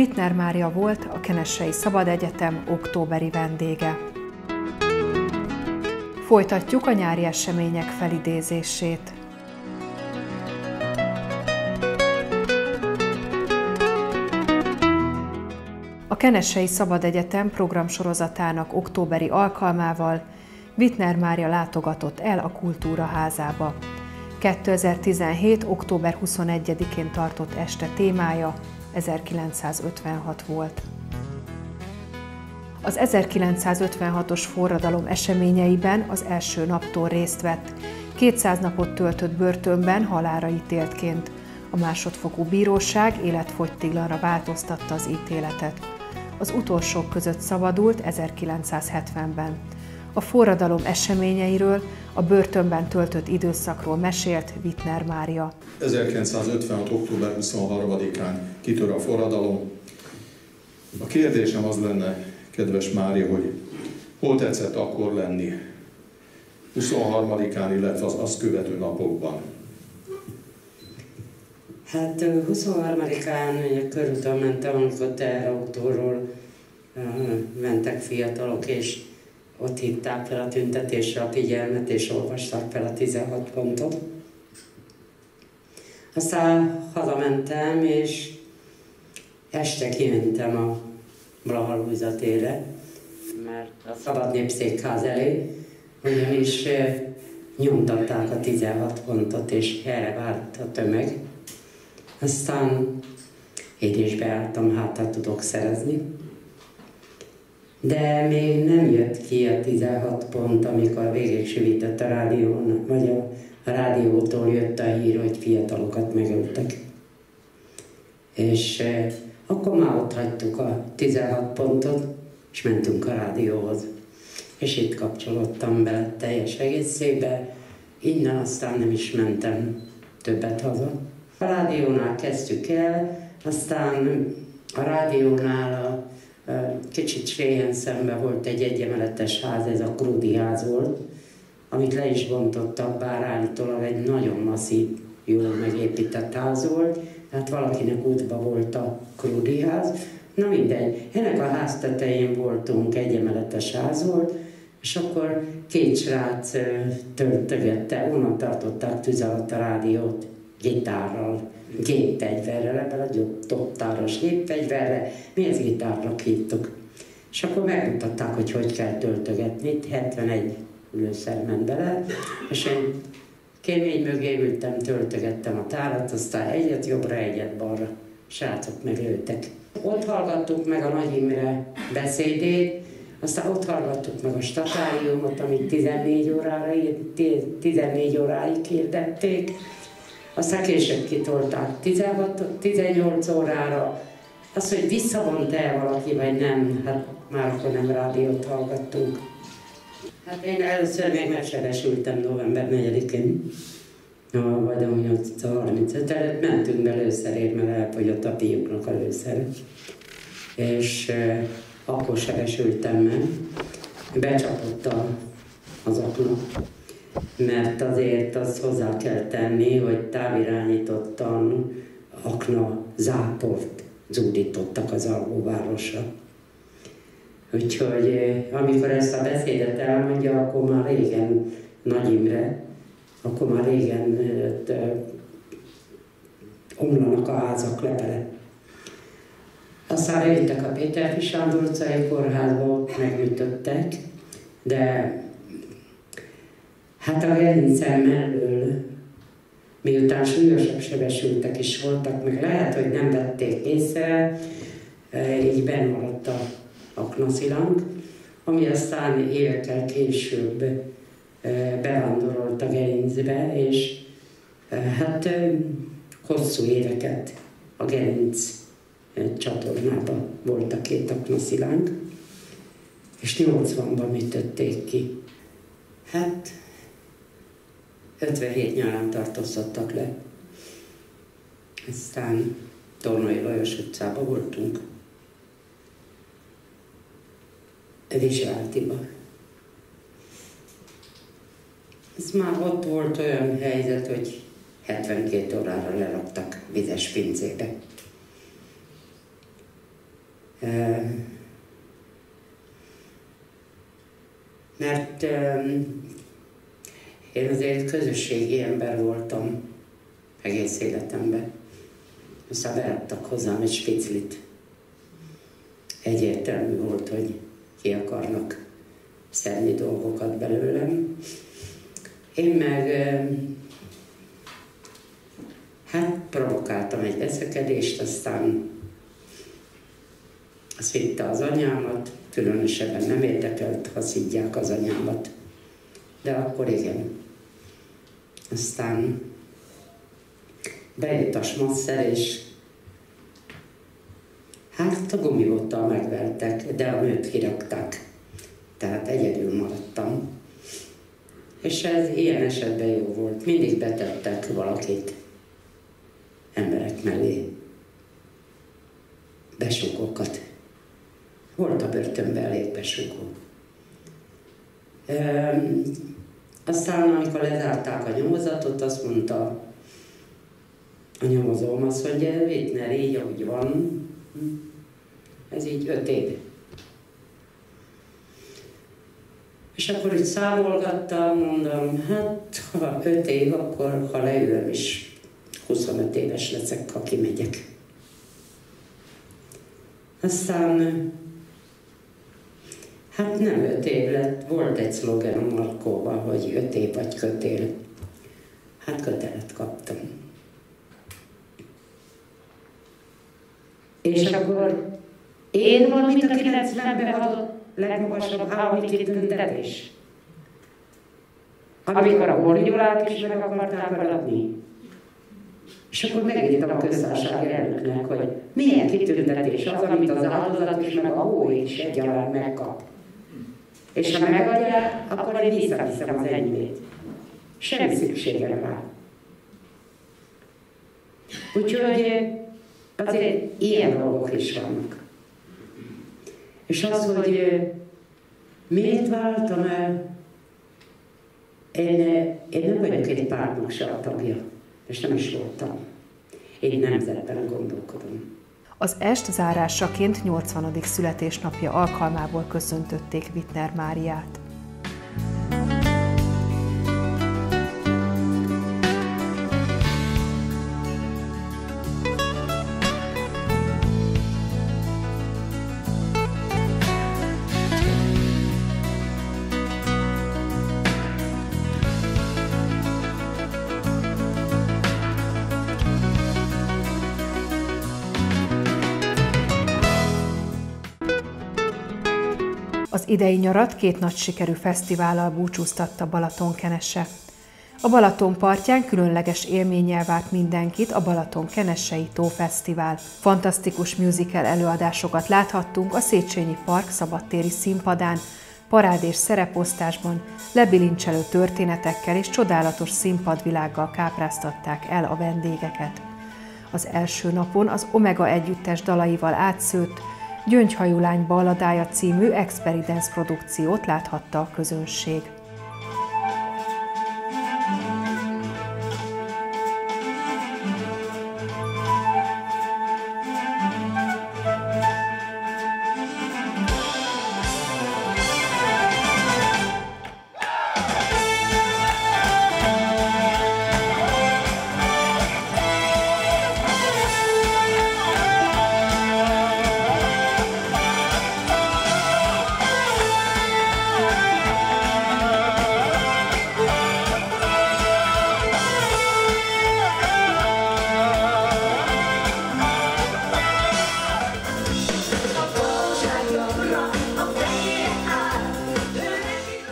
Wittner Mária volt a Kenessei Szabad Egyetem októberi vendége. Folytatjuk a nyári események felidézését. A Kenessei Szabad Egyetem programsorozatának októberi alkalmával Wittner Mária látogatott el a Kultúra házába. 2017. október 21-én tartott este témája 1956 volt. Az 1956-os forradalom eseményeiben az első naptól részt vett. 200 napot töltött börtönben halára ítéltként. A másodfokú bíróság életfogytiglanra változtatta az ítéletet. Az utolsók között szabadult 1970-ben. A forradalom eseményeiről, a börtönben töltött időszakról mesélt Wittner Mária. 1956. október 23-án kitör a forradalom. A kérdésem az lenne, kedves Mária, hogy hol tetszett akkor lenni? 23-án, illetve az azt követő napokban. Hát 23-án körülbelül mentem, amikor teherautóról mentek fiatalok, és ott hitták fel a tüntetésre a figyelmet, és olvastak fel a 16 pontot. Aztán hazamentem, és este kimentem a Blaha mert a Szabad Népszékház elé, ugyanis nyomtatták a 16 pontot, és erre várt a tömeg. Aztán én is beálltam, hát tudok szerezni de még nem jött ki a 16 pont, amikor végig süvített a rádión, vagy a, rádiótól jött a hír, hogy fiatalokat megöltek. És eh, akkor már ott hagytuk a 16 pontot, és mentünk a rádióhoz. És itt kapcsolódtam be teljes egészébe, innen aztán nem is mentem többet haza. A rádiónál kezdtük el, aztán a rádiónál a Kicsit Sréjen szemben volt egy egyemeletes ház, ez a Krudi ház volt, amit le is bontottak, bár állítólag egy nagyon masszív, jól megépített ház volt, tehát valakinek útba volt a Krudi ház. Na mindegy, ennek a ház tetején voltunk, egy emeletes ház volt, és akkor két srác töltögette, onnan tartották tűz a rádiót gitárral gépfegyverrel, ebben a dobtáros gépfegyverre, mi ezt gitárnak hívtuk. És akkor megmutatták, hogy hogy kell töltögetni, 71 lőszer ment bele, és én kémény mögé ültem, töltögettem a tárat, aztán egyet jobbra, egyet balra. Srácok meglőttek. Ott hallgattuk meg a Nagy Imre beszédét, aztán ott hallgattuk meg a statáriumot, amit 14 órára, 14 óráig hirdették, aztán később kitolták 16, 18 órára. Az, hogy visszavont el valaki, vagy nem, hát már akkor nem rádiót hallgattunk. Hát én először még megsebesültem november 4-én, vagy a 35 előtt mentünk be lőszerért, mert elfogyott a fiúknak a lőszer. És eh, akkor sebesültem meg. Becsapott az akna mert azért azt hozzá kell tenni, hogy távirányítottan akna záport zúdítottak az alvóvárosra. Úgyhogy eh, amikor ezt a beszédet elmondja, akkor már régen Nagy Imre, akkor már régen eh, omlanak a házak lepele. Aztán eljöttek a Péter Sándor utcai kórházba, megütöttek, de Hát a gerincem mellől, miután súlyosabb sebesültek is voltak, meg lehet, hogy nem vették észre, e, így benmaradt a aknaszilang, ami aztán évekkel később e, bevándorolt a gerincbe, és e, hát hosszú éveket a gerinc csatornában volt a két aknaszilánk, és 80-ban ütötték ki. Hát 57 nyarán tartóztattak le. Aztán Tornai Lajos utcában voltunk. Vizsgáltiba. Ez már ott volt olyan helyzet, hogy 72 órára leraktak vizes pincébe. Mert én azért közösségi ember voltam egész életemben. Aztán beadtak hozzám egy spiclit. Egyértelmű volt, hogy ki akarnak szedni dolgokat belőlem. Én meg hát provokáltam egy veszekedést, aztán azt vitte az anyámat, különösebben nem érdekelt, ha szidják az anyámat. De akkor igen. Aztán bejött a smasszer, és hát a gumibottal megvertek, de a nőt kirakták. Tehát egyedül maradtam. És ez ilyen esetben jó volt. Mindig betettek valakit emberek mellé. Besugókat. Volt a börtönben elég besugó. Aztán, amikor lezárták a nyomozatot, azt mondta a nyomozóm, azt mondja, Wittner, így, ahogy van, ez így öt év. És akkor így számolgattam, mondom, hát ha öt év, akkor ha leülöm is 25 éves leszek, ha kimegyek. Aztán Hát nem öt év lett, volt egy szlogen a Markóban, hogy öt év vagy kötél. Hát kötelet kaptam. És akkor én valamit a 90-ben adott legmagasabb állami kitüntetés. Amikor a Borgyulát is meg akarták adni. És akkor megírtam a köztársasági elnöknek, hogy milyen kitüntetés az, amit az áldozat is, meg a hó is egyaránt megkap. És ha megadják, akkor én visszaviszem az enyémét. Semmi szükségem rá. Úgyhogy azért ilyen dolgok is vannak. És az, hogy miért váltam el, én, én nem vagyok egy pártnak se a tagja, és nem is voltam. Én nemzetben gondolkodom. Az est zárásaként 80. születésnapja alkalmából köszöntötték Wittner Máriát. Idei nyarat két nagy sikerű fesztivállal búcsúztatta Balaton Kenese. A Balaton partján különleges élménnyel várt mindenkit a Balaton Kenessei Tófesztivál. Fantasztikus musical előadásokat láthattunk a Széchenyi Park szabadtéri színpadán, parád és szereposztásban, lebilincselő történetekkel és csodálatos színpadvilággal kápráztatták el a vendégeket. Az első napon az Omega együttes dalaival átszőtt, Gyöngyhajú lány balladája című Experience produkciót láthatta a közönség.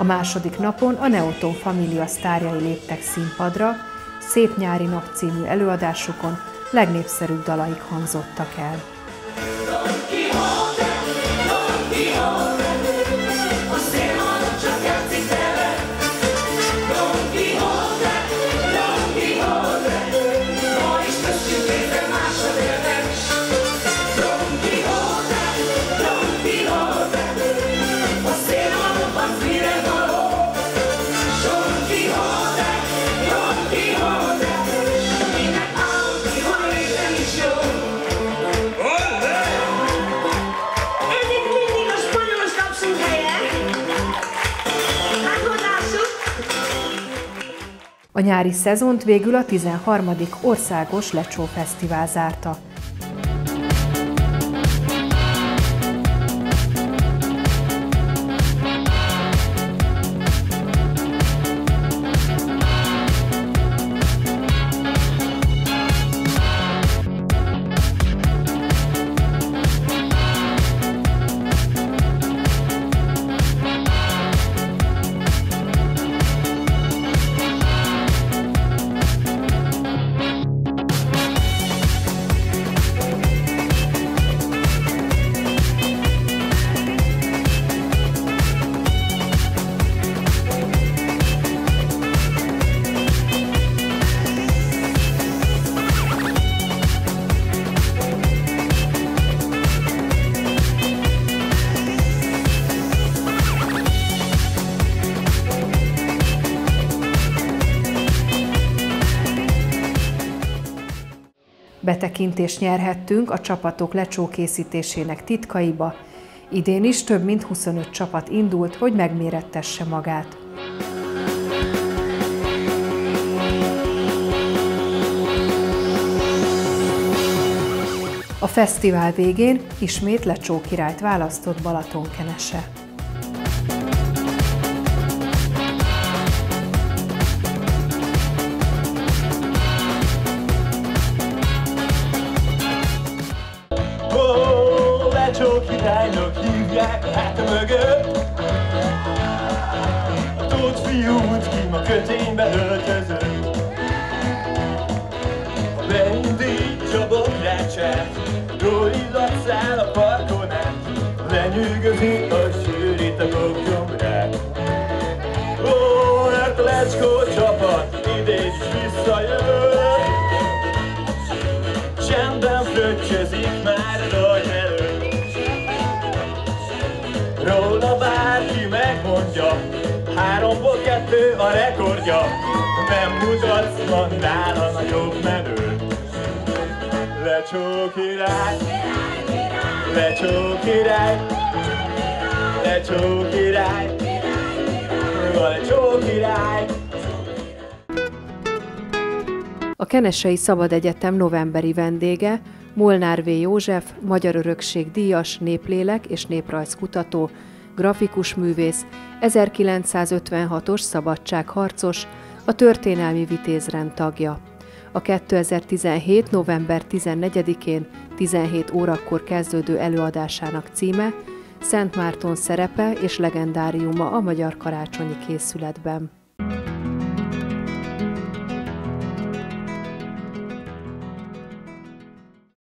A második napon a Neoton Família sztárjai léptek színpadra, Szép nyári nap című előadásukon legnépszerűbb dalaik hangzottak el. A nyári szezont végül a 13. Országos Lecsó Fesztivál zárta. Betekintést nyerhettünk a csapatok lecsókészítésének titkaiba. Idén is több mint 25 csapat indult, hogy megmérettesse magát. A fesztivál végén ismét lecsó királyt választott Balatonkenese. Beindítja bokrácsát Róillat száll a parkon át. Lenyűgözi a sűrít a gombrát Ó, mert a lecskó csapat idén is visszajön Csendben fröccsözik már a nagy Róla bárki megmondja, háromból kettő a rekordja, nem mutatsz ma nála nagyobb menő. Lecsó király, lecsó király. A Kenesei Szabad Egyetem novemberi vendége Molnár V. József, Magyar Örökség díjas, néplélek és néprajzkutató, grafikus művész, 1956-os szabadságharcos, a történelmi vitézrend tagja. A 2017. november 14-én 17 órakor kezdődő előadásának címe Szent Márton szerepe és legendáriuma a magyar karácsonyi készületben.